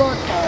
shortfall.